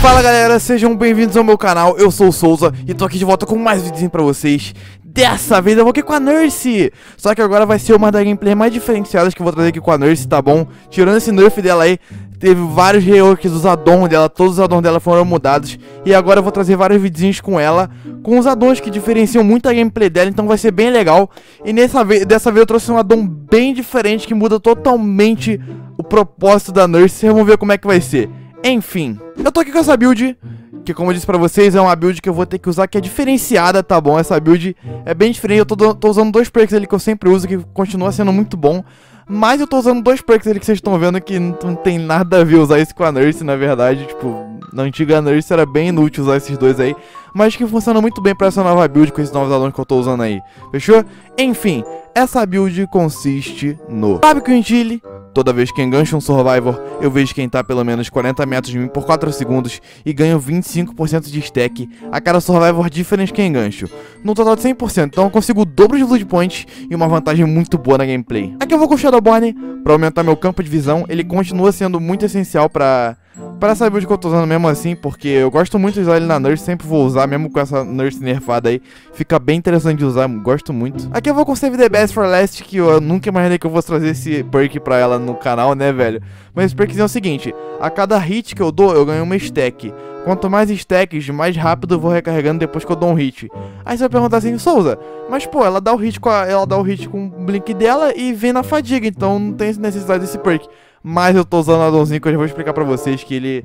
Fala galera, sejam bem-vindos ao meu canal, eu sou o Souza e tô aqui de volta com mais vídeos pra vocês. Dessa vez eu vou aqui com a Nurse Só que agora vai ser uma das gameplays mais diferenciadas que eu vou trazer aqui com a Nurse, tá bom? Tirando esse nerf dela aí, teve vários reworks dos addons dela, todos os addons dela foram mudados. E agora eu vou trazer vários videozinhos com ela, com os addons que diferenciam muito a gameplay dela, então vai ser bem legal. E nessa vez, dessa vez eu trouxe um addon bem diferente que muda totalmente o propósito da Nurse. Vão ver como é que vai ser enfim, eu tô aqui com essa build, que como eu disse pra vocês, é uma build que eu vou ter que usar, que é diferenciada, tá bom? Essa build é bem diferente, eu tô, tô usando dois perks ali que eu sempre uso, que continua sendo muito bom. Mas eu tô usando dois perks ali que vocês estão vendo que não, tem nada a ver usar isso com a Nurse, na verdade, tipo... Na antiga Nurse era bem inútil usar esses dois aí, mas que funciona muito bem pra essa nova build com esses novos alunos que eu tô usando aí, fechou? Enfim, essa build consiste no Sabe Quintile, Toda vez que engancho um Survivor, eu vejo quem tá pelo menos 40 metros de mim por 4 segundos e ganho 25% de stack a cada Survivor diferente que engancho. No total de 100%, então eu consigo o dobro de Blood Points e uma vantagem muito boa na gameplay. Aqui eu vou com o Shadowborn para aumentar meu campo de visão, ele continua sendo muito essencial para para essa build que eu tô usando mesmo assim, porque eu gosto muito de usar ele na Nurse, sempre vou usar, mesmo com essa Nurse nerfada aí. Fica bem interessante de usar, gosto muito. Aqui eu vou com Save the Best for Last, que eu nunca imaginei que eu fosse trazer esse perk pra ela no canal, né, velho? Mas esse perkzinho é o seguinte, a cada hit que eu dou, eu ganho uma stack. Quanto mais stacks, mais rápido eu vou recarregando depois que eu dou um hit. Aí você vai perguntar assim, Souza, mas pô, ela dá o hit com a, ela dá o hit com o blink dela e vem na fadiga, então não tem necessidade desse perk. Mas eu tô usando o addonzinho que eu já vou explicar pra vocês que ele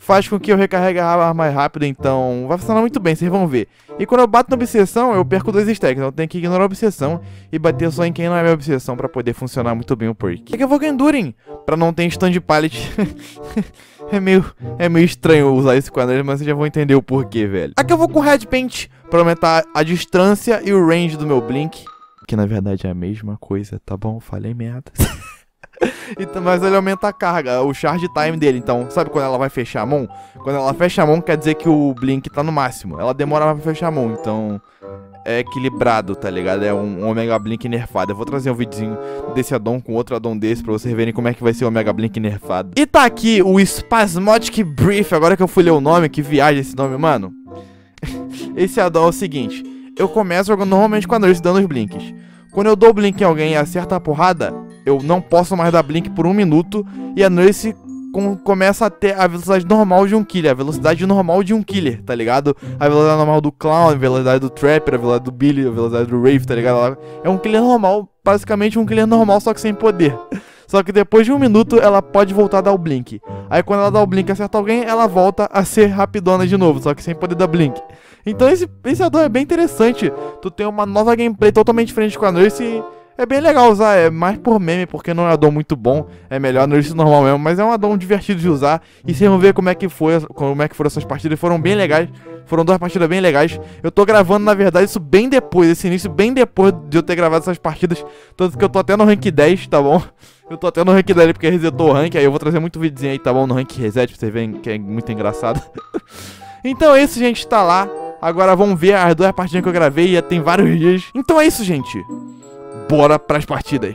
faz com que eu recarregue a arma mais rápido, então vai funcionar muito bem, vocês vão ver. E quando eu bato na obsessão, eu perco dois stacks, então eu tenho que ignorar a obsessão e bater só em quem não é minha obsessão pra poder funcionar muito bem o perk. Aqui eu vou com Enduring, pra não ter stand pallet. é, meio, é meio estranho usar esse quadro, mas vocês já vão entender o porquê, velho. Aqui eu vou com Red Paint, pra aumentar a distância e o range do meu Blink. Que na verdade é a mesma coisa, tá bom? Falei merda. então, mas ele aumenta a carga, o charge time dele. Então, sabe quando ela vai fechar a mão? Quando ela fecha a mão, quer dizer que o Blink tá no máximo. Ela demora pra fechar a mão, então é equilibrado, tá ligado? É um, Omega Blink nerfado. Eu vou trazer um videozinho desse addon com outro addon desse pra vocês verem como é que vai ser o Omega Blink nerfado. E tá aqui o Spasmodic Brief, agora que eu fui ler o nome, que viagem esse nome, mano. esse addon é o seguinte, eu começo normalmente com a Nurse dando os blinks. Quando eu dou blink em alguém e acerta a porrada, eu não posso mais dar blink por um minuto e a Nurse com, começa a ter a velocidade normal de um killer, a velocidade normal de um killer, tá ligado? A velocidade normal do Clown, a velocidade do Trapper, a velocidade do Billy, a velocidade do Wraith, tá ligado? É um killer normal, basicamente um killer normal, só que sem poder. Só que depois de um minuto ela pode voltar a dar o blink. Aí quando ela dá o blink e acerta alguém, ela volta a ser rapidona de novo, só que sem poder dar blink. Então esse, esse é bem interessante. Tu tem uma nova gameplay totalmente diferente com a Nurse e é bem legal usar, é mais por meme, porque não é um addon muito bom, é melhor no Nurse normal mesmo, mas é um addon divertido de usar. E vocês vão ver como é que foi, como é que foram essas partidas, foram bem legais. Foram duas partidas bem legais. Eu tô gravando, na verdade, isso bem depois, esse início bem depois de eu ter gravado essas partidas. Tanto que eu tô até no rank 10, tá bom? Eu tô até no rank 10 porque resetou o rank, aí eu vou trazer muito videozinho aí, tá bom? No rank reset, pra vocês verem que é muito engraçado. então é isso, gente, tá lá. Agora vamos ver as duas partidas que eu gravei, já tem vários dias. Então é isso, gente. Bora pras partidas.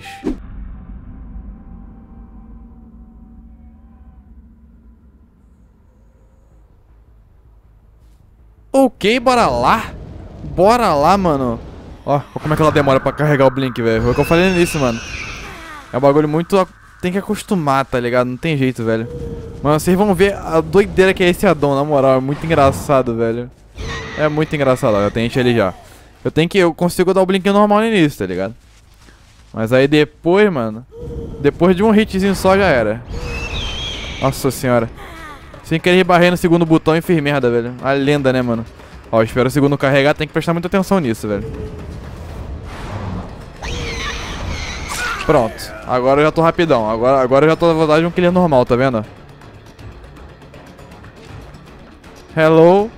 Ok, bora lá. Bora lá, mano. Ó, como é que ela demora pra carregar o Blink, velho. Foi o que eu falei nisso, mano. É um bagulho muito... Tem que acostumar, tá ligado? Não tem jeito, velho. Mano, vocês vão ver a doideira que é esse addon, na moral. É muito engraçado, velho. É muito engraçado, ó. Eu tenho ele já. Eu tenho que... Eu consigo dar o blink normal no início, tá ligado? Mas aí depois, mano... Depois de um hitzinho só já era. Nossa senhora. Sem querer barrer no segundo botão e fiz merda, velho. A lenda, né, mano? Ó, espero o segundo carregar. Tem que prestar muita atenção nisso, velho. Pronto. Agora eu já tô rapidão. Agora, agora eu já tô na verdade de um killer normal, tá vendo? Hello.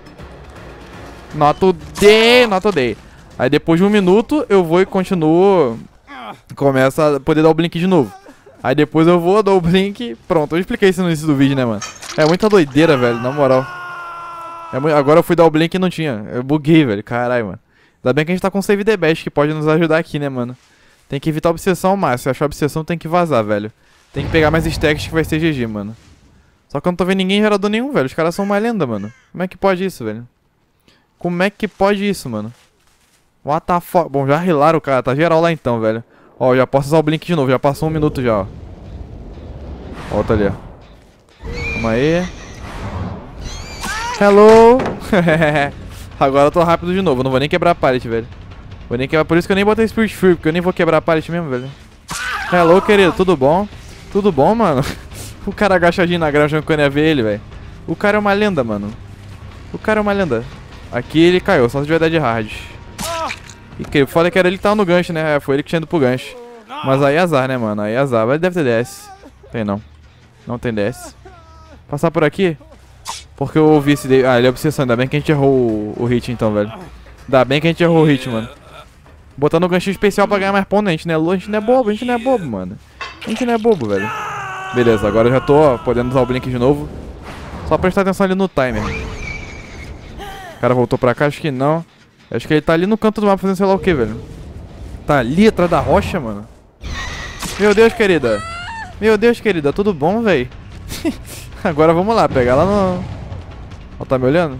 Not today, not today. Aí depois de um minuto eu vou e continuo. Começa a poder dar o blink de novo. Aí depois eu vou, dou o blink. Pronto, eu expliquei isso no início do vídeo, né, mano? É muita doideira, velho, na moral. É, agora eu fui dar o blink e não tinha. Eu buguei, velho. Caralho, mano. Ainda bem que a gente tá com save the best, que pode nos ajudar aqui, né, mano? Tem que evitar a obsessão ao máximo. Se achar obsessão, tem que vazar, velho. Tem que pegar mais stacks que vai ser GG, mano. Só que eu não tô vendo ninguém gerador nenhum, velho. Os caras são uma lenda, mano. Como é que pode isso, velho? Como é que pode isso, mano? What the fuck? Bom, já rilaram o cara. Tá geral lá então, velho. Ó, já posso usar o blink de novo. Já passou um minuto já, ó. Volta ali, ó. Calma aí. Hello! Agora eu tô rápido de novo. não vou nem quebrar a pallet, velho. Vou nem quebrar. Por isso que eu nem botei Spirit Free, porque eu nem vou quebrar a pallet mesmo, velho. Hello, querido. Tudo bom? Tudo bom, mano? o cara agachadinho na grama achando que ia ver ele, velho. O cara é uma lenda, mano. O cara é uma lenda. Aqui ele caiu, só se tiver de hard. E que foda que era ele que tava no gancho, né? Foi ele que tinha ido pro gancho. Mas aí é azar, né, mano? Aí é azar. Mas deve ter DS. Tem não. Não tem DS. Passar por aqui? Porque eu ouvi esse... Ah, ele é obsessão. Ainda bem que a gente errou o, o hit, então, velho. Ainda bem que a gente errou o hit, mano. Botando o gancho especial pra ganhar mais pontos. A gente não é a gente não é bobo, a gente não é bobo, mano. A gente não é bobo, velho. Beleza, agora eu já tô ó, podendo usar o blink de novo. Só prestar atenção ali no timer. O cara voltou pra cá? Acho que não. Acho que ele tá ali no canto do mapa fazendo sei lá o que, velho. Tá ali atrás da rocha, mano. Meu Deus, querida. Meu Deus, querida. Tudo bom, velho? Agora vamos lá, pegar lá no... Ó, tá me olhando?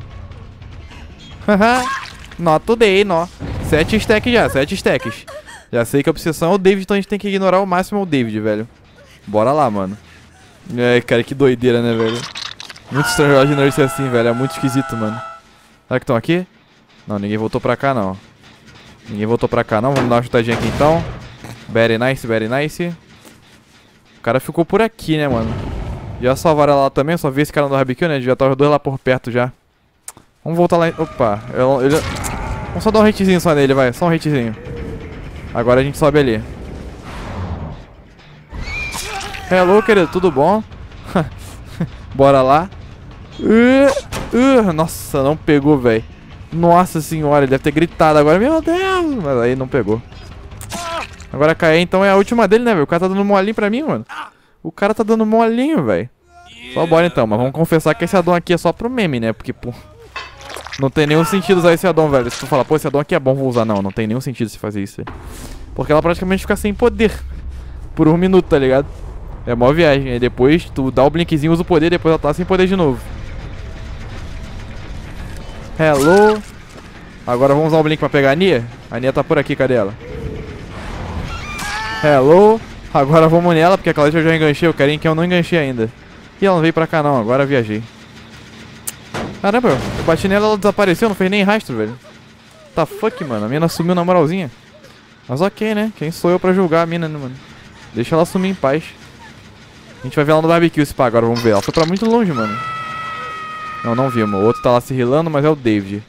Nó today, nó. Sete stacks já, sete stacks. Já sei que a obsessão é o David, então a gente tem que ignorar o máximo o David, velho. Bora lá, mano. É, cara, que doideira, né, velho? Muito estranho de nurse assim, velho. É muito esquisito, mano. Será que estão aqui? Não, ninguém voltou pra cá, não. Ninguém voltou pra cá, não. Vamos dar uma chutadinha aqui, então. Very nice, very nice. O cara ficou por aqui, né, mano? Já salvaram lá também. Só vi esse cara no barbecue, né? Já tava dois lá por perto já. Vamos voltar lá. Opa. Eu, eu, Vamos só dar um hitzinho só nele, vai. Só um hitzinho. Agora a gente sobe ali. Hello, querido, tudo bom? Bora lá. Uh, uh, nossa, não pegou, velho. Nossa senhora, ele deve ter gritado agora. Meu Deus! Mas aí não pegou. Agora cair, então é a última dele, né, velho? O cara tá dando molinho pra mim, mano. O cara tá dando molinho, velho. Só bora então, mas vamos confessar que esse addon aqui é só pro meme, né? Porque, pô... Não tem nenhum sentido usar esse addon, velho. Se tu falar, pô, esse addon aqui é bom, vou usar. Não, não tem nenhum sentido se fazer isso, velho. Porque ela praticamente fica sem poder. Por um minuto, tá ligado? É mó viagem. Aí depois tu dá o blinkzinho, usa o poder, depois ela tá sem poder de novo. Hello. Agora vamos usar o blink pra pegar a Nia. A Nia tá por aqui, cadê ela? Hello. Agora vamos nela, porque aquela vez eu já enganchei. Eu quero que eu não enganchei ainda. E ela não veio pra cá não, agora viajei. Caramba, eu bati nela, ela desapareceu, não fez nem rastro, velho. Tá fuck, mano. A mina sumiu na moralzinha. Mas ok, né? Quem sou eu pra julgar a mina, né, mano? Deixa ela sumir em paz. A gente vai ver ela no barbecue se pá agora, vamos ver. Ela foi pra muito longe, mano. Não, não vimos. O outro tá lá se rilando, mas é o David.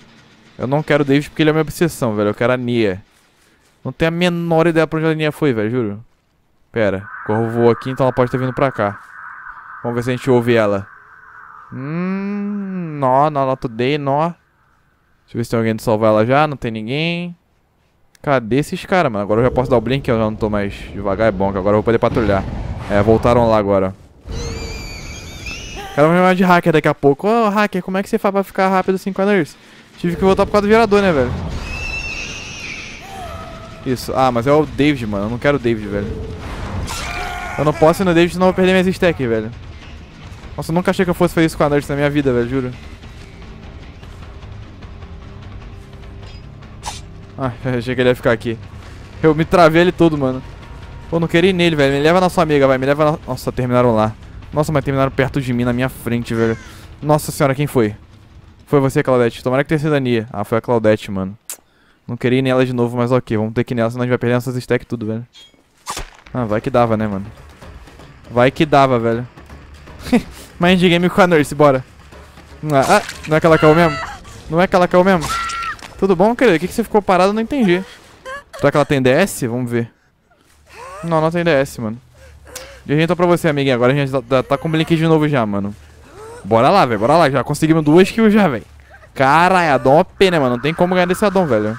Eu não quero o David porque ele é minha obsessão, velho. Eu quero a Nia. Não tenho a menor ideia pra onde a Nia foi, velho, juro. Pera, corro voou aqui, então ela pode estar vindo pra cá. Vamos ver se a gente ouve ela. Hum, nó, nó, nó today, nó. Deixa eu ver se tem alguém de salvar ela já. Não tem ninguém. Cadê esses caras, mano? Agora eu já posso dar o blink, eu já não tô mais devagar. É bom, que agora eu vou poder patrulhar. É, voltaram lá agora. Cara vai me chamar de hacker daqui a pouco. Ô, oh, hacker, como é que você faz pra ficar rápido assim com a nurse? Tive que voltar por causa do gerador, né, velho? Isso. Ah, mas é o David, mano. Eu não quero o David, velho. Eu não posso ir no David, senão eu vou perder minhas stacks, velho. Nossa, eu nunca achei que eu fosse fazer isso com a nurse na minha vida, velho, juro. Ah, achei que ele ia ficar aqui. Eu me travei ele todo, mano. Pô, não queria ir nele, velho. Me leva na sua amiga, vai. Me leva na... Nossa, terminaram lá. Nossa, mas terminaram perto de mim, na minha frente, velho. Nossa senhora, quem foi? Foi você, Claudete. Tomara que tenha sido a Nia. Ah, foi a Claudete, mano. Não queria ir nela de novo, mas ok. Vamos ter que ir nela, senão a gente vai perder nossas stacks tudo, velho. Ah, vai que dava, né, mano. Vai que dava, velho. Mind game com a Nurse, bora. Ah, ah, não é aquela caiu mesmo? Não é aquela caiu mesmo? Tudo bom, querido? O que, que você ficou parado? Eu não entendi. Será que ela tem DS? Vamos ver. Não, não tem DS, mano. E a gente tá pra você, amiguinho. Agora a gente tá, tá com o Blink de novo já, mano. Bora lá, velho. Bora lá. Já conseguimos duas kills já, velho. Caralho, Adon OP, né, mano? Não tem como ganhar desse Adon, velho.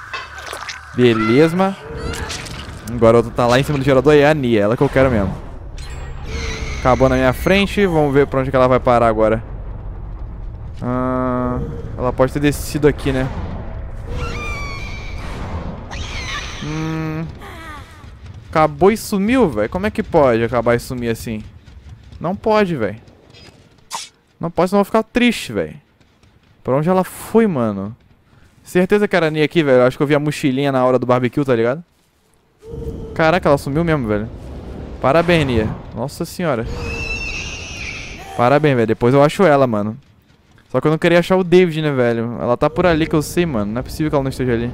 Beleza. Agora o outro tá lá em cima do gerador é a Nia. Ela que eu quero mesmo. Acabou na minha frente. Vamos ver pra onde que ela vai parar agora. Ah, ela pode ter descido aqui, né? Acabou e sumiu, velho. Como é que pode acabar e sumir assim? Não pode, velho. Não posso, não vou ficar triste, velho. Pra onde ela foi, mano? Certeza que era a Nia aqui, velho. Acho que eu vi a mochilinha na hora do barbecue, tá ligado? Caraca, ela sumiu mesmo, velho. Parabéns, Nia. Nossa senhora. Parabéns, velho. Depois eu acho ela, mano. Só que eu não queria achar o David, né, velho? Ela tá por ali que eu sei, mano. Não é possível que ela não esteja ali.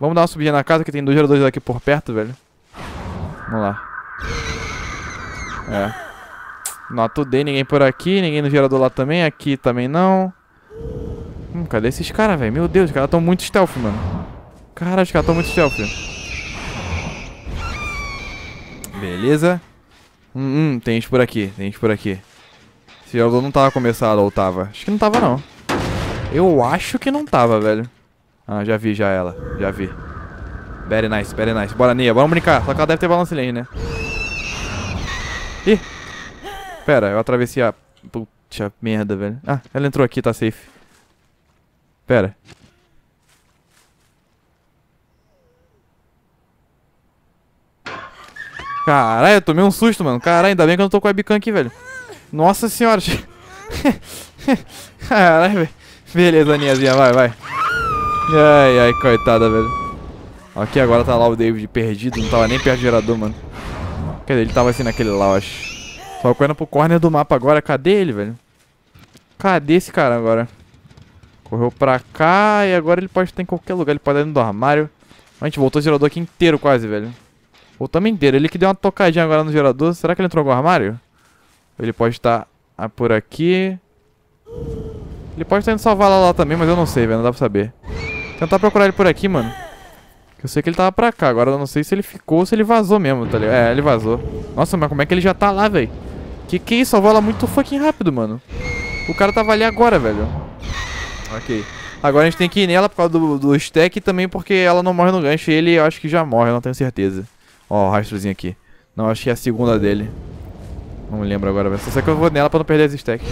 Vamos dar uma subidinha na casa que tem dois geradores aqui por perto, velho. Vamos lá. É. Não D, ninguém por aqui, ninguém no gerador lá também, aqui também não. Hum, cadê esses caras, velho? Meu Deus, os caras tão muito stealth, mano. Cara, os caras tão muito stealth. Beleza. Hum, hum, tem gente por aqui, tem gente por aqui. Esse gerador não tava começado, ou tava? Acho que não tava, não. Eu acho que não tava, velho. Ah, já vi já ela, já vi. Very nice, very nice. Bora, Nia, vamos brincar. Só que ela deve ter balance lane, né? Ih! Pera, eu atravessei a... Puta merda, velho. Ah, ela entrou aqui, tá safe. Pera. Caralho, eu tomei um susto, mano. Caralho, ainda bem que eu não tô com a webcam aqui, velho. Nossa senhora. Caralho, velho. Beleza, Niazinha, vai, vai. Ai, ai, coitada, velho. Aqui agora tá lá o David perdido, não tava nem perto do gerador, mano. Dizer, ele tava assim naquele lá, eu acho. Só correndo pro corner do mapa agora. Cadê ele, velho? Cadê esse cara agora? Correu pra cá e agora ele pode estar em qualquer lugar. Ele pode estar dentro do armário. A gente voltou o gerador aqui inteiro quase, velho. Voltamos inteiro. Ele que deu uma tocadinha agora no gerador. Será que ele entrou no armário? Ele pode estar ah, por aqui. Ele pode estar indo salvar lá, lá também, mas eu não sei, velho. Não dá pra saber. Tentar procurar ele por aqui, mano. Eu sei que ele tava pra cá. Agora eu não sei se ele ficou ou se ele vazou mesmo, tá ligado? É, ele vazou. Nossa, mas como é que ele já tá lá, velho? Que que é isso? Salvou ela muito fucking rápido, mano. O cara tava ali agora, velho. Ok. Agora a gente tem que ir nela por causa do, do stack também porque ela não morre no gancho. E ele eu acho que já morre, eu não tenho certeza. Ó, o rastrozinho aqui. Não, acho que é a segunda dele. Não lembro agora, velho. Só que eu vou nela pra não perder esse stack.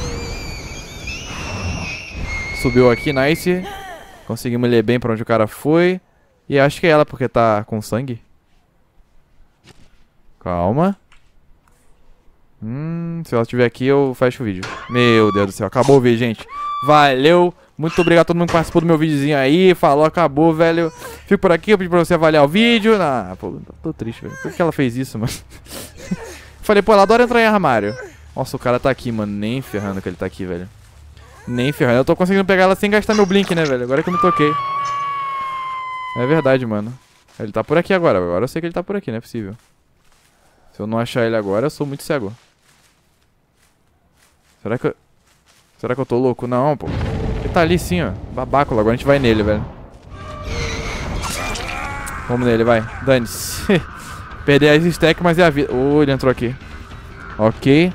Subiu aqui, nice. Conseguimos ler bem pra onde o cara foi. E acho que é ela porque tá com sangue. Calma. Hum, se ela estiver aqui, eu fecho o vídeo. Meu Deus do céu, acabou o vídeo, gente. Valeu. Muito obrigado a todo mundo que participou do meu videozinho aí. Falou, acabou, velho. Fico por aqui, eu pedi pra você avaliar o vídeo. Ah, pô, tô triste, velho. Por que ela fez isso, mano? Falei, pô, ela adora entrar em armário. Nossa, o cara tá aqui, mano. Nem ferrando que ele tá aqui, velho. Nem ferrando. Eu tô conseguindo pegar ela sem gastar meu blink, né, velho? Agora que eu me toquei. É verdade, mano. Ele tá por aqui agora. Agora eu sei que ele tá por aqui, não é possível. Se eu não achar ele agora, eu sou muito cego. Será que eu... Será que eu tô louco? Não, pô. Ele tá ali sim, ó. Babáculo. Agora a gente vai nele, velho. Vamos nele, vai. Dane-se. Perder as stack, mas é a vida. Oh, ele entrou aqui. Ok.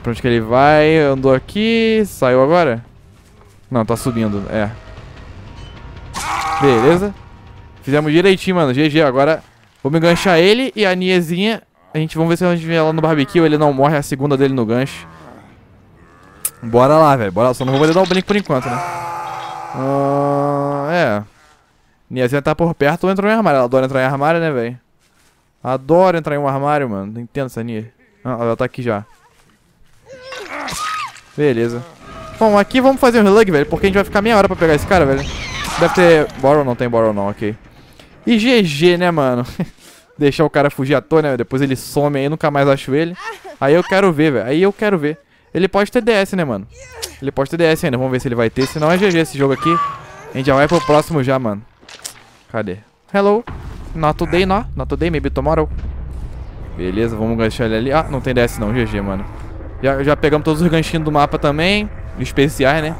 Pra onde que ele vai? Andou aqui. Saiu agora? Não, tá subindo. É. Beleza. Fizemos direitinho, mano. GG. Agora vamos enganchar ele e a Niezinha. A gente vamos ver se a gente vê ela no barbecue. Ele não morre. A segunda dele no gancho. Bora lá, velho. Bora. Só não vou poder dar o blink por enquanto, né? Uh, é. Niazinha tá por perto ou entrou em armário. Ela adora entrar em armário, né, velho? Adora entrar em um armário, mano. Não entendo essa Nia. Ah, ela tá aqui já. Beleza. Bom, aqui vamos fazer um relug, velho. Porque a gente vai ficar meia hora pra pegar esse cara, velho. Deve ter... Borrow não tem Borrow não, ok. E GG, né, mano? Deixar o cara fugir à toa, né? Depois ele some aí, nunca mais acho ele. Aí eu quero ver, velho. Aí eu quero ver. Ele pode ter DS, né, mano? Ele pode ter DS ainda. Vamos ver se ele vai ter. Senão é GG esse jogo aqui. A gente já vai pro próximo já, mano. Cadê? Hello. Not today, not. Not today, maybe tomorrow. Beleza, vamos ganchar ele ali. Ah, não tem DS não. GG, mano. Já, já pegamos todos os ganchinhos do mapa também. Especiais, né?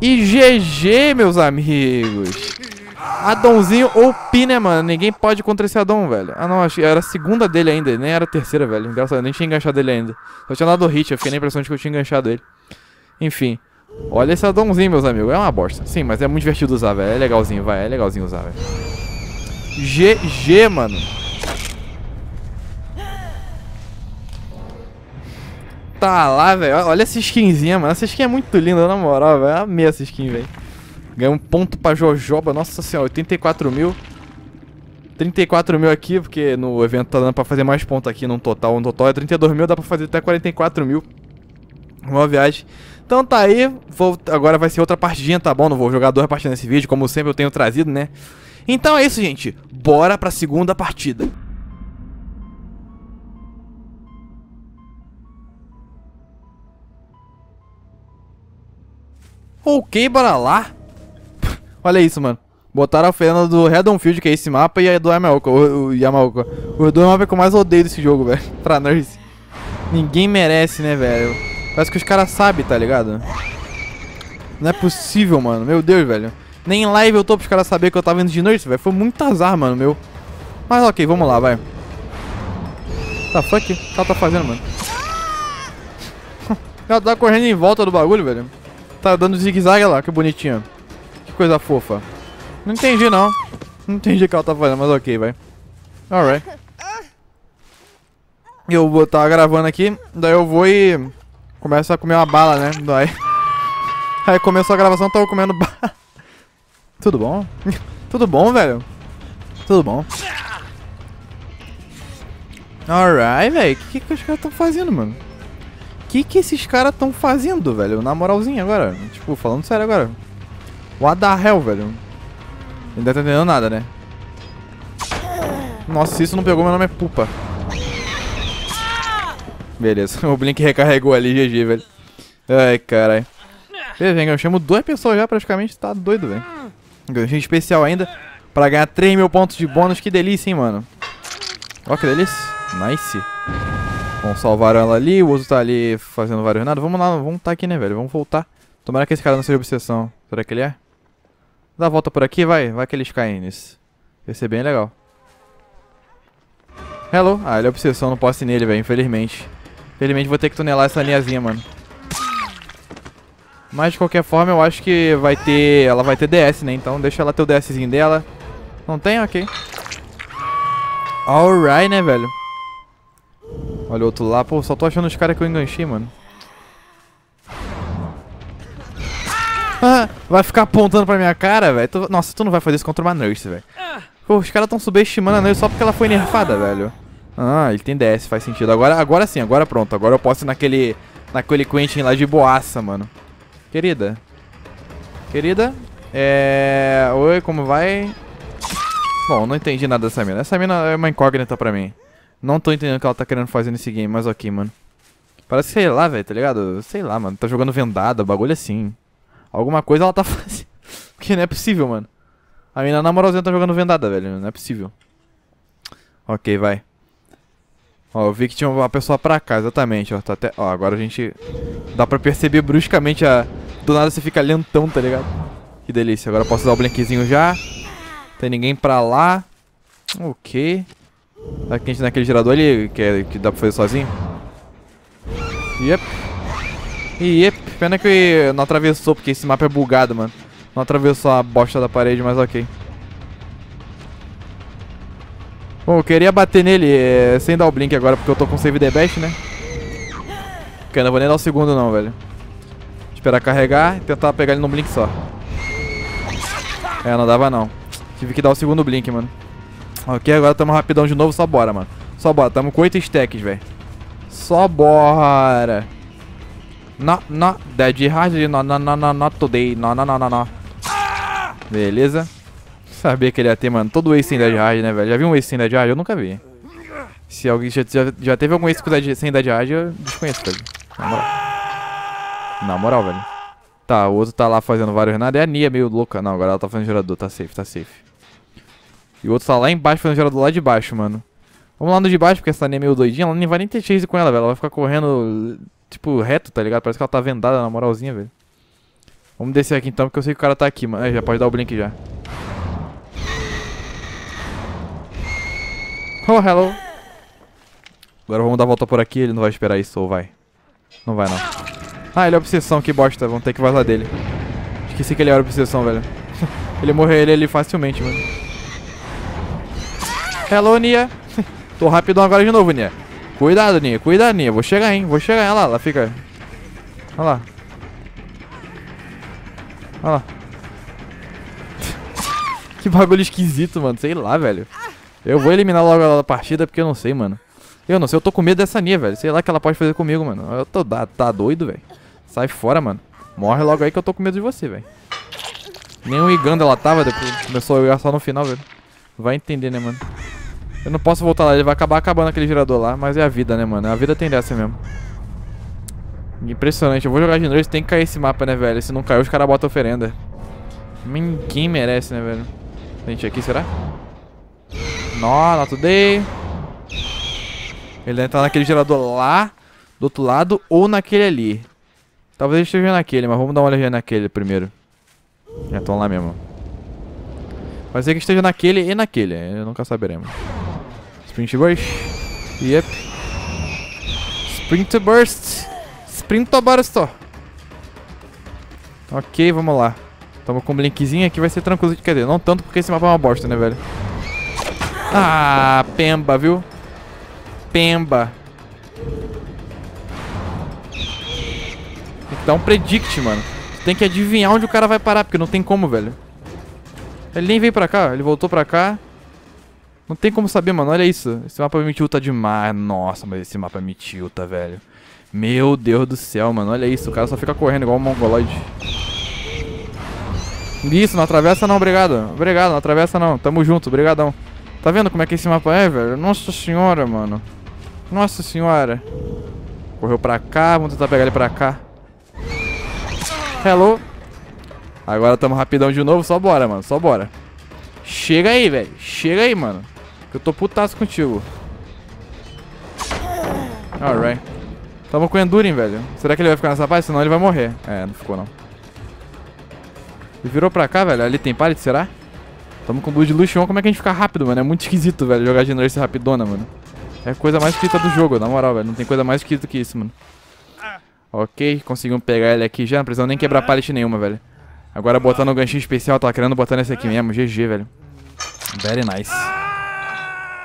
E GG, meus amigos. Adãozinho OP, né, mano? Ninguém pode contra esse Adão, velho. Ah, não, acho era a segunda dele ainda, nem era a terceira, velho. Engraçado, nem tinha enganchado ele ainda. Só tinha dado hit, eu fiquei na impressão de que eu tinha enganchado ele. Enfim. Olha esse Adãozinho, meus amigos. É uma bosta. Sim, mas é muito divertido usar, velho. É legalzinho, vai. É legalzinho usar, velho. GG, mano. Tá lá, velho. Olha essa skinzinha, mano. Essa skin é muito linda, na moral, velho. Amei essa skin, velho. Ganhei um ponto pra Jojoba. Nossa senhora, 84 mil. 34 mil aqui, porque no evento tá dando pra fazer mais pontos aqui no total. No total é 32 mil, dá pra fazer até 44 mil. Uma viagem. Então tá aí, vou, agora vai ser outra partidinha, tá bom? Não vou jogar duas partidas nesse vídeo, como sempre eu tenho trazido, né? Então é isso, gente. Bora pra segunda partida. Ok, bora lá. Olha isso, mano. Botaram a Fernanda do Redonfield, que é esse mapa, e a do Yamaoka, o, o Yamaoka. Os dois mapas que eu mais odeio desse jogo, velho. pra Nurse. Ninguém merece, né, velho? Parece que os caras sabem, tá ligado? Não é possível, mano. Meu Deus, velho. Nem em live eu tô pros caras saberem que eu tava indo de Nurse, velho. Foi muito azar, mano, meu. Mas ok, vamos lá, vai. Tá, fuck? O que ela tá fazendo, mano? ela tá correndo em volta do bagulho, velho. Tá dando zigue-zague lá, que bonitinho. Que coisa fofa. Não entendi, não. Não entendi o que ela tá fazendo, mas ok, vai. Alright. Eu vou tá gravando aqui, daí eu vou e... Começo a comer uma bala, né? Daí... Aí começou a gravação, tava comendo bala. Tudo bom? Tudo bom, velho? Tudo bom. Alright, velho. O que, que os caras tão fazendo, mano? Que, que esses caras tão fazendo, velho? Na moralzinha agora. Tipo, falando sério agora. What the hell, velho? Não tá entendendo nada, né? Nossa, se isso não pegou, meu nome é Pupa. Beleza, o Blink recarregou ali, GG, velho. Ai, caralho. Vem, eu chamo duas pessoas já praticamente, tá doido, velho. Ganchinho especial ainda, pra ganhar 3 mil pontos de bônus, que delícia, hein, mano. Ó, que delícia. Nice. Vamos salvar ela ali, o outro tá ali fazendo vários nada. Vamos lá, vamos tá aqui, né, velho? Vamos voltar. Tomara que esse cara não seja obsessão. Será que ele é? Dá a volta por aqui, vai. Vai que eles caem nisso. Vai ser bem legal. Hello. Ah, ele é obsessão, não posso ir nele, velho, infelizmente. Infelizmente vou ter que tunelar essa linhazinha, mano. Mas de qualquer forma eu acho que vai ter... Ela vai ter DS, né? Então deixa ela ter o DSzinho dela. Não tem? Ok. Alright, né, velho? Olha o outro lá. Pô, só tô achando os caras que eu enganchei, mano. Ah, vai ficar apontando pra minha cara, velho. Nossa, tu não vai fazer isso contra uma Nurse, velho. Os caras tão subestimando a Nurse só porque ela foi nerfada, velho. Ah, ele tem DS, faz sentido. Agora, agora sim, agora pronto. Agora eu posso ir naquele, naquele Quentin lá de boaça, mano. Querida. Querida. É... Oi, como vai? Bom, não entendi nada dessa mina. Essa mina é uma incógnita pra mim. Não tô entendendo o que ela tá querendo fazer nesse game, mas ok, mano. Parece, sei lá, velho, tá ligado? Sei lá, mano. Tá jogando vendada, bagulho assim. Alguma coisa ela tá fazendo. Porque não é possível, mano. A mina na tá jogando vendada, velho. Não é possível. Ok, vai. Ó, eu vi que tinha uma pessoa pra cá, exatamente, ó. Tá até... Ó, agora a gente... Dá pra perceber bruscamente a... Do nada você fica lentão, tá ligado? Que delícia. Agora eu posso usar o blinkzinho já. Tem ninguém pra lá. Ok. Aqui a gente naquele gerador ali, que, é, que dá pra fazer sozinho. Yep. Yep. Pena que não atravessou, porque esse mapa é bugado, mano. Não atravessou a bosta da parede, mas ok. Bom, eu queria bater nele é, sem dar o blink agora, porque eu tô com save the best, né? Porque eu não vou nem dar o segundo não, velho. Esperar carregar e tentar pegar ele no blink só. É, não dava não. Tive que dar o segundo blink, mano. Ok, agora tamo rapidão de novo, só bora, mano. Só bora, tamo com 8 stacks, velho. Só bora. Not, not, dead hard, no, no, no, no, not today, no, no, no, no, no. Beleza. Sabia que ele ia ter, mano, todo ace sem dead hard, né, velho? Já viu um ace sem dead hard? Eu nunca vi. Se alguém já, já, já teve algum ace sem dead hard, eu desconheço, velho. Na moral. Na moral, velho. Tá, o outro tá lá fazendo vários nada. É a Nia meio louca. Não, agora ela tá fazendo gerador. Tá safe, tá safe. E o outro tá lá embaixo fazendo gerador lá de baixo, mano. Vamos lá no de baixo, porque essa Nia é meio doidinha. Ela nem vai nem ter chase com ela, velho. Ela vai ficar correndo tipo, reto, tá ligado? Parece que ela tá vendada na moralzinha, velho. Vamos descer aqui então, porque eu sei que o cara tá aqui, mano. É, já pode dar o blink já. Oh, hello. Agora vamos dar a volta por aqui, ele não vai esperar isso, ou vai? Não vai, não. Ah, ele é obsessão, que bosta. Vamos ter que vazar dele. Esqueci que ele era obsessão, velho. ele morreria ele facilmente, mano. Hello, Nia. Tô rapidão agora de novo, Nia. Cuidado, Ninha. Cuidado, Ninha. Vou chegar, hein. Vou chegar. Olha lá. Ela fica... Olha lá. Olha lá. que bagulho esquisito, mano. Sei lá, velho. Eu vou eliminar logo ela da partida porque eu não sei, mano. Eu não sei. Eu tô com medo dessa Nia, velho. Sei lá o que ela pode fazer comigo, mano. Eu tô... Tá doido, velho. Sai fora, mano. Morre logo aí que eu tô com medo de você, velho. Nem o Iganda ela tava, depois começou a ir só no final, velho. Vai entender, né, mano? Eu não posso voltar lá, ele vai acabar acabando aquele gerador lá, mas é a vida, né, mano? A vida tem dessa mesmo. Impressionante, eu vou jogar de noite, tem que cair esse mapa, né, velho? Se não cair, os caras botam oferenda. Ninguém merece, né, velho? Gente, aqui, será? Nó, not today. Ele deve estar naquele gerador lá, do outro lado, ou naquele ali. Talvez ele esteja naquele, mas vamos dar uma olhadinha naquele primeiro. Já estão lá mesmo. Pode ser que esteja naquele e naquele, nunca saberemos. Sprint Burst. Yep. Sprint Burst. Sprint Burst. Ok, vamos lá. Tamo com um blinkzinho aqui, vai ser tranquilo. Quer dizer, não tanto porque esse mapa é uma bosta, né, velho? Ah, pemba, viu? Pemba. Tem que dar um predict, mano. Tem que adivinhar onde o cara vai parar, porque não tem como, velho. Ele nem veio pra cá, ele voltou pra cá. Não tem como saber, mano. Olha isso. Esse mapa me tilta demais. Nossa, mas esse mapa me tilta, velho. Meu Deus do céu, mano. Olha isso. O cara só fica correndo igual um mongoloide. Isso, não atravessa não, obrigado. Obrigado, não atravessa não. Tamo junto, obrigadão. Tá vendo como é que esse mapa é, velho? Nossa senhora, mano. Nossa senhora. Correu pra cá, vamos tentar pegar ele pra cá. Hello. Agora tamo rapidão de novo, só bora, mano, só bora. Chega aí, velho. Chega aí, mano. Eu tô putaço contigo. Alright. Tamo com o Endurin, velho. Será que ele vai ficar nessa parte? Senão ele vai morrer. É, não ficou não. Ele virou pra cá, velho. Ali tem pallet, será? Tamo com Blood Luxion. Como é que a gente fica rápido, mano? É muito esquisito, velho, jogar de Nurse rapidona, mano. É a coisa mais esquisita do jogo, na moral, velho. Não tem coisa mais esquisita que isso, mano. Ok, conseguimos pegar ele aqui já. Não precisamos nem quebrar pallet nenhuma, velho. Agora botando o ganchinho especial. Tava querendo botar nesse aqui mesmo. GG, velho. Very nice.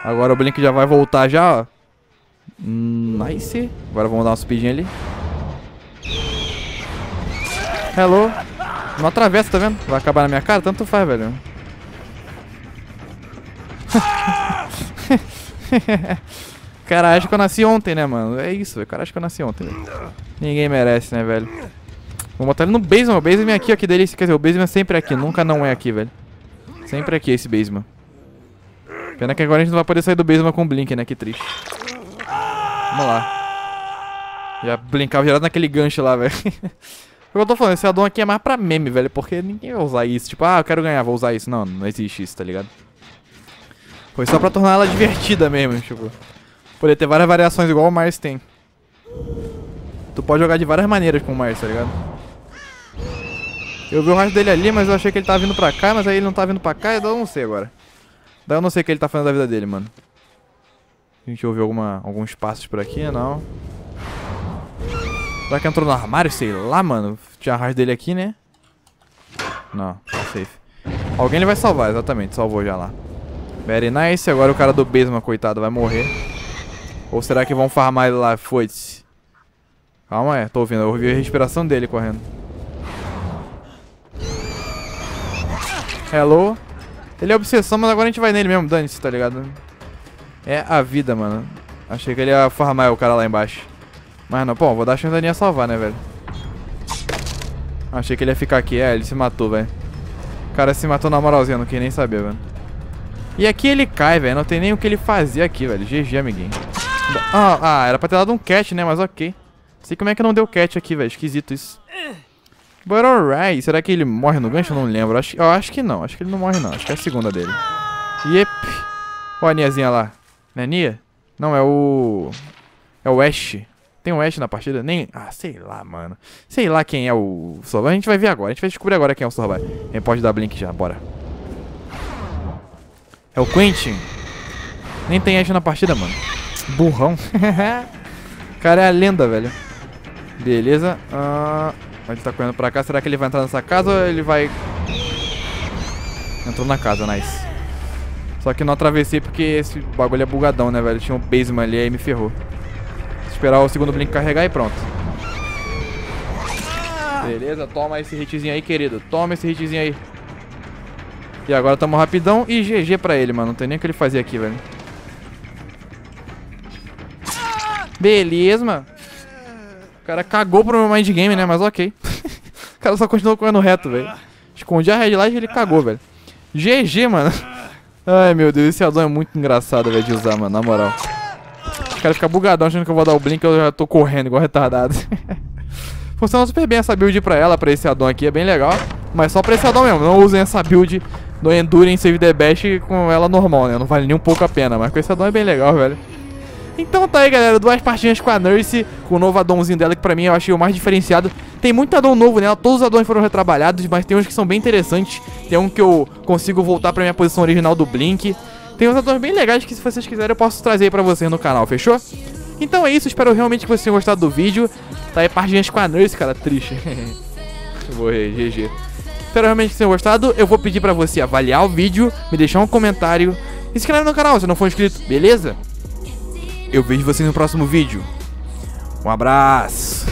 Agora o Blink já vai voltar já, ó. Nice. Agora vamos dar uma speedinha ali. Hello. Não atravessa, tá vendo? Vai acabar na minha cara? Tanto faz, velho. cara acha que eu nasci ontem, né, mano? É isso, o cara acha que eu nasci ontem. Velho. Ninguém merece, né, velho? Vamos botar ele no basement. O basement é aqui, ó, que delícia. Quer dizer, o basement é sempre aqui. Nunca não é aqui, velho. Sempre aqui esse basement. Pena que agora a gente não vai poder sair do basement com o Blink, né? Que triste. Vamos lá. Já blinkava gerado naquele gancho lá, velho. O que eu tô falando, esse addon aqui é mais pra meme, velho. Porque ninguém vai usar isso. Tipo, ah, eu quero ganhar, vou usar isso. Não, não existe isso, tá ligado? Foi só pra tornar ela divertida mesmo, tipo. Poder ter várias variações igual o Mars tem. Tu pode jogar de várias maneiras com o Mars, tá ligado? Eu vi o rastro dele ali, mas eu achei que ele tava vindo pra cá, mas aí ele não tá vindo pra cá, então eu não sei agora. Daí eu não sei o que ele tá fazendo da vida dele, mano. A gente ouviu alguma, alguns passos por aqui, não. Será que entrou no armário? Sei lá, mano. Tinha a rastro dele aqui, né? Não, tá safe. Alguém ele vai salvar, exatamente. Salvou já lá. Very nice. Agora o cara do basement, coitado, vai morrer. Ou será que vão farmar ele lá? Foda-se. Calma aí, tô ouvindo. Eu ouvi a respiração dele correndo. Hello. Ele é obsessão, mas agora a gente vai nele mesmo. Dane-se, tá ligado? É a vida, mano. Achei que ele ia farmar o cara lá embaixo. Mas não, pô, vou dar a chance da Aninha salvar, né, velho? Achei que ele ia ficar aqui. É, ele se matou, velho. O cara se matou na moralzinha, não queria nem saber, velho. E aqui ele cai, velho. Não tem nem o que ele fazia aqui, velho. GG, amiguinho. Ah, ah, era pra ter dado um catch, né? Mas ok. Sei como é que não deu catch aqui, velho. Esquisito isso. But alright. Será que ele morre no gancho? Eu não lembro. Acho, eu acho que não. Acho que ele não morre, não. Acho que é a segunda dele. Yep. Olha a Niazinha lá. Não é Nia? Não, é o... É o Ash. Tem o Ash na partida? Nem... Ah, sei lá, mano. Sei lá quem é o Sorbai. A gente vai ver agora. A gente vai descobrir agora quem é o Sorbai. A gente pode dar Blink já. Bora. É o Quentin. Nem tem Ash na partida, mano. Burrão. cara é a lenda, velho. Beleza. Uh, ele tá correndo pra cá. Será que ele vai entrar nessa casa ou ele vai... Entrou na casa, nice. Só que não atravessei porque esse bagulho é bugadão, né, velho? Tinha um basement ali aí me ferrou. Esperar o segundo blink carregar e pronto. Beleza, toma esse hitzinho aí, querido. Toma esse hitzinho aí. E agora tamo rapidão e GG pra ele, mano. Não tem nem o que ele fazer aqui, velho. Beleza, mano. Cara cagou pro meu mind game, né? Mas ok. o cara só continuou correndo reto, velho. Escondi a headlight e ele cagou, velho. GG, mano. Ai, meu Deus, esse addon é muito engraçado, velho, de usar, mano, na moral. Os caras ficam bugadão achando que eu vou dar o blink eu já tô correndo igual retardado. Funciona super bem essa build pra ela, pra esse addon aqui, é bem legal. Mas só pra esse addon mesmo, não usem essa build do Endurance Save the Best com ela normal, né? Não vale nem um pouco a pena, mas com esse addon é bem legal, velho. Então tá aí, galera, duas partidinhas com a Nurse, com o novo addonzinho dela, que pra mim eu achei o mais diferenciado. Tem muito addon novo nela, todos os addons foram retrabalhados, mas tem uns que são bem interessantes. Tem um que eu consigo voltar pra minha posição original do Blink. Tem uns addons bem legais que se vocês quiserem eu posso trazer aí pra vocês no canal, fechou? Então é isso, espero realmente que vocês tenham gostado do vídeo. Tá aí partidinhas com a Nurse, cara, triste. Morrer, GG. Espero realmente que tenham gostado. Eu vou pedir pra você avaliar o vídeo, me deixar um comentário e se inscrever no canal se não for inscrito, beleza? Eu vejo vocês no próximo vídeo. Um abraço.